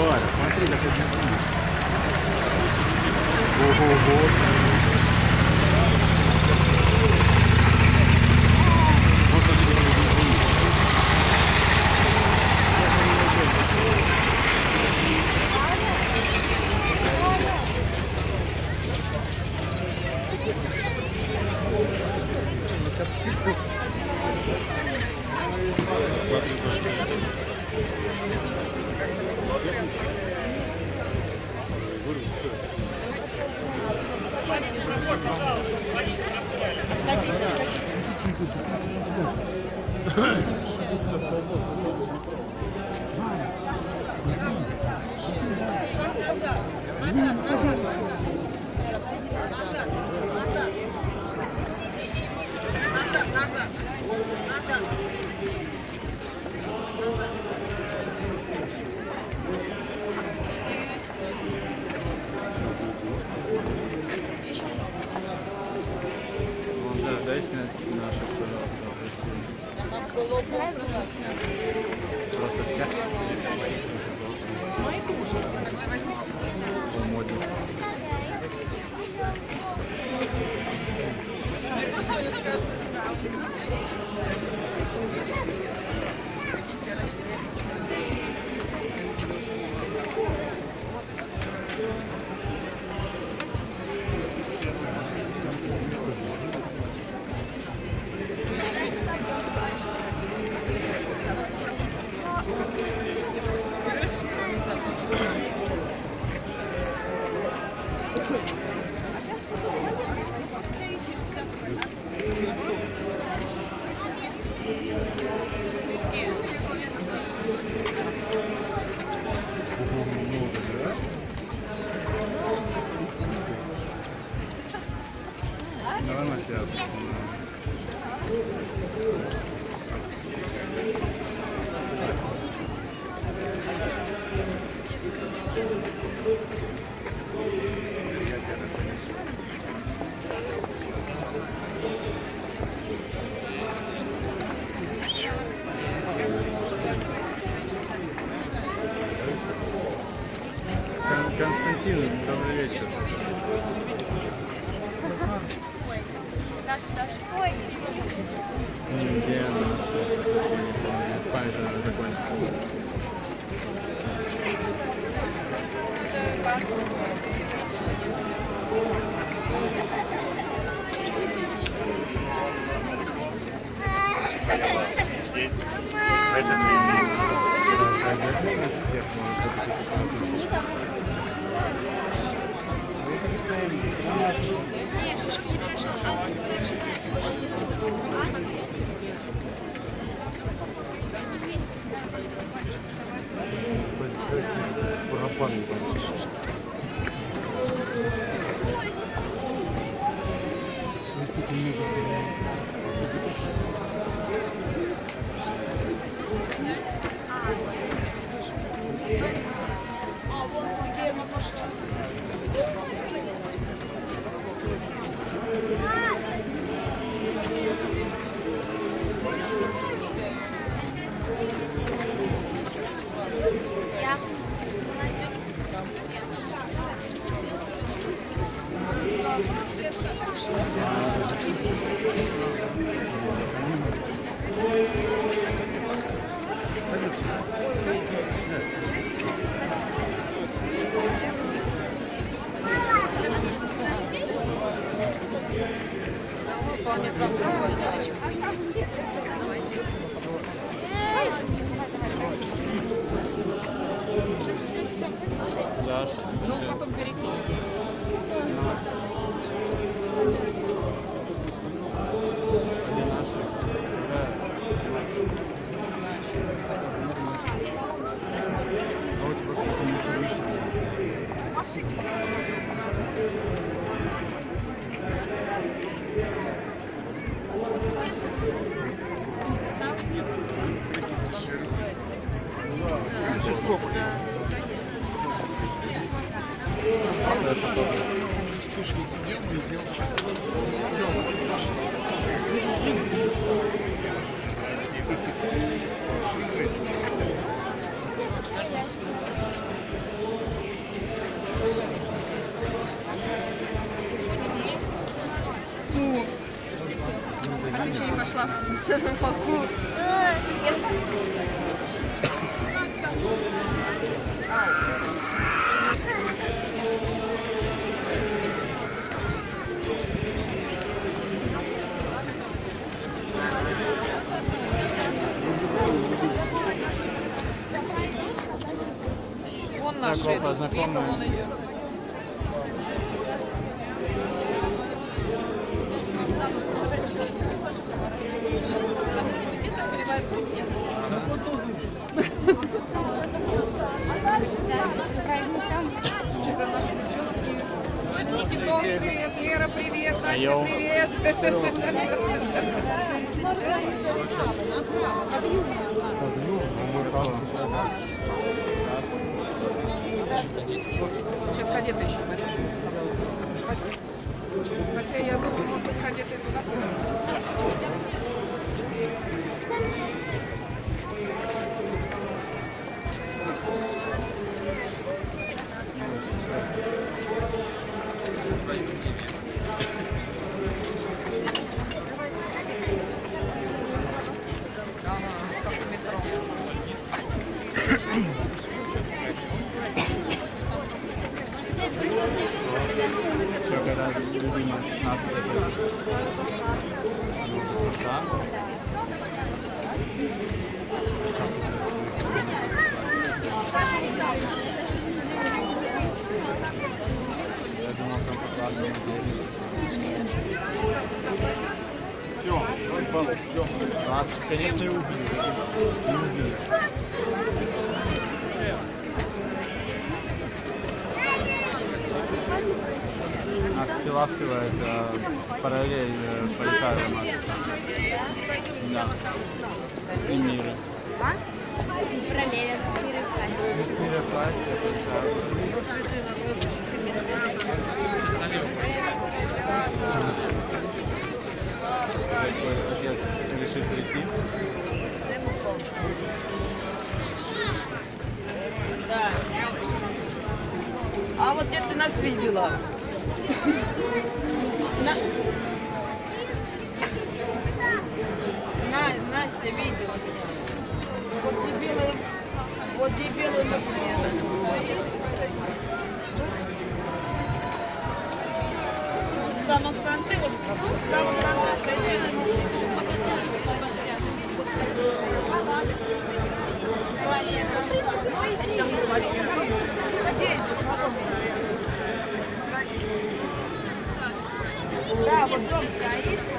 agora, com a trilha que eu Vou, vou, vou. Vou fazer de novo. Thank you. Назад, назад. Назад, Кон- 换一个地方 ты что, не пошла в своем полку? Идут, Вика знакомая. вон идет. Йоу. привет. Сейчас кадеты еще пойдут. Хотя, я думаю, может быть, кадеты туда пойдут. Когда любимая 16 Да? Я думал, там покладываем Все, а, конечно, и убили. И убили. А Стилавцева это параллель э, Полетаева Да. И мира. Параллельно со Смирой классе. Мира классе, Полетаева. Если отец решит прийти. А вот где ты нас видела? На... На- Настя видела меня. Вот дебилы, вот дебилы В самом конце, вот в самом конце Да, вот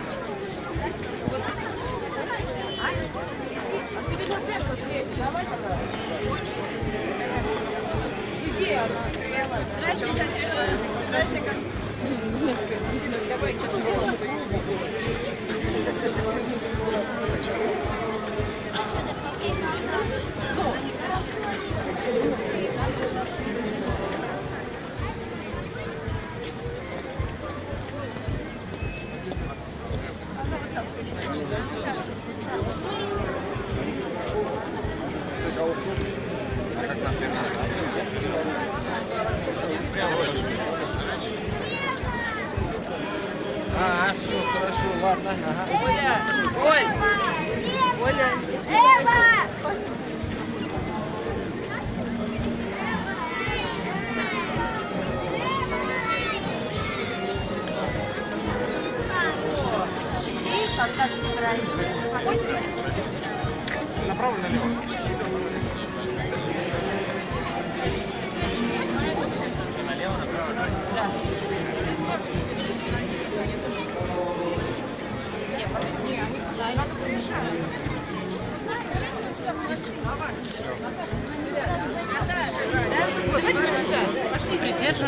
Ну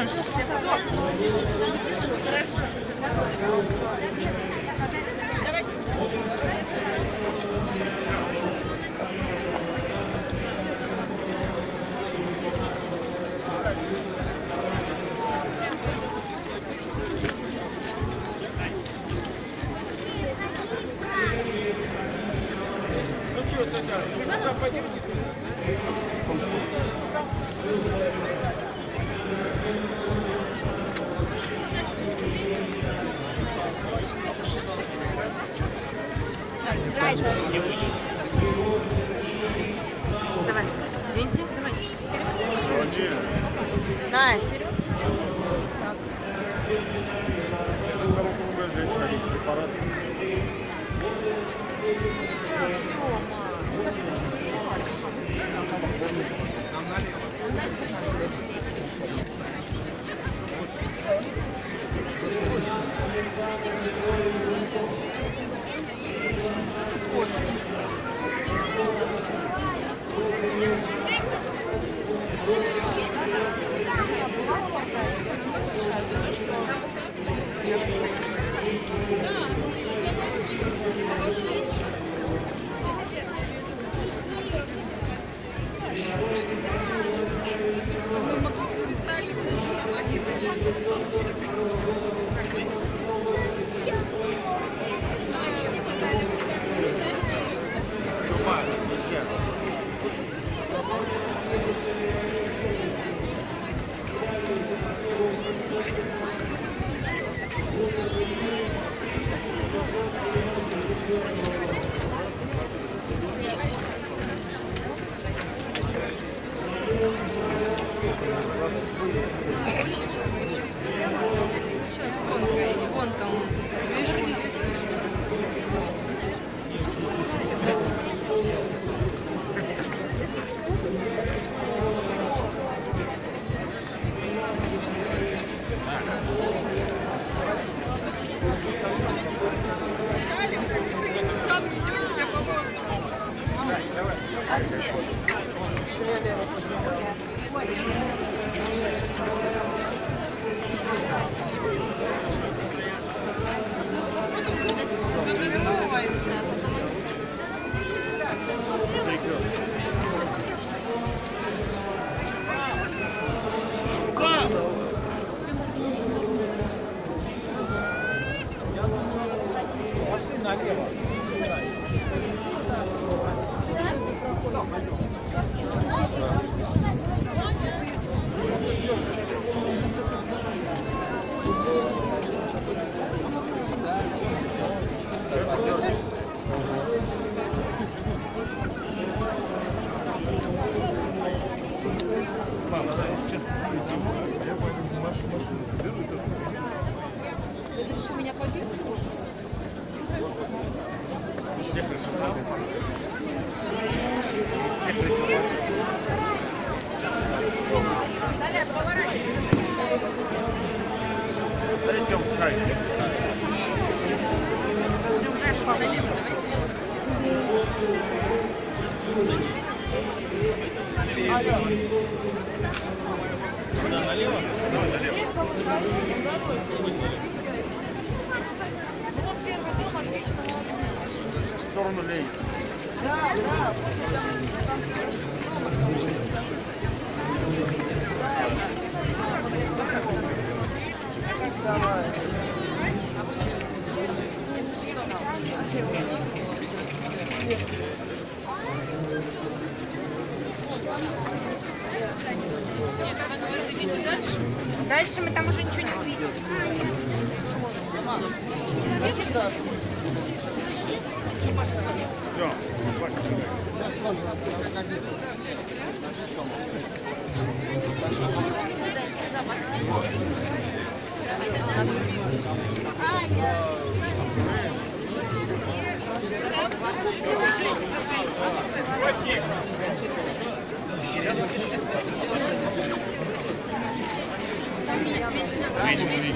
что, Татьяна, пойдем? भारत сторону лей. Дальше мы там уже ничего не увидим. Все, Видим, видим.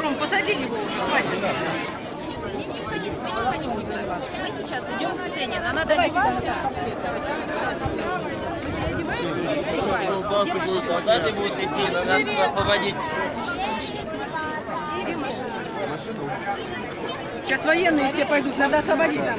Ром, посади его уже, хватит. Мы сейчас идем к сцене, нам надо одеваться. Солдаты будут идти, надо освободить. Сейчас военные все пойдут, надо освободить нам.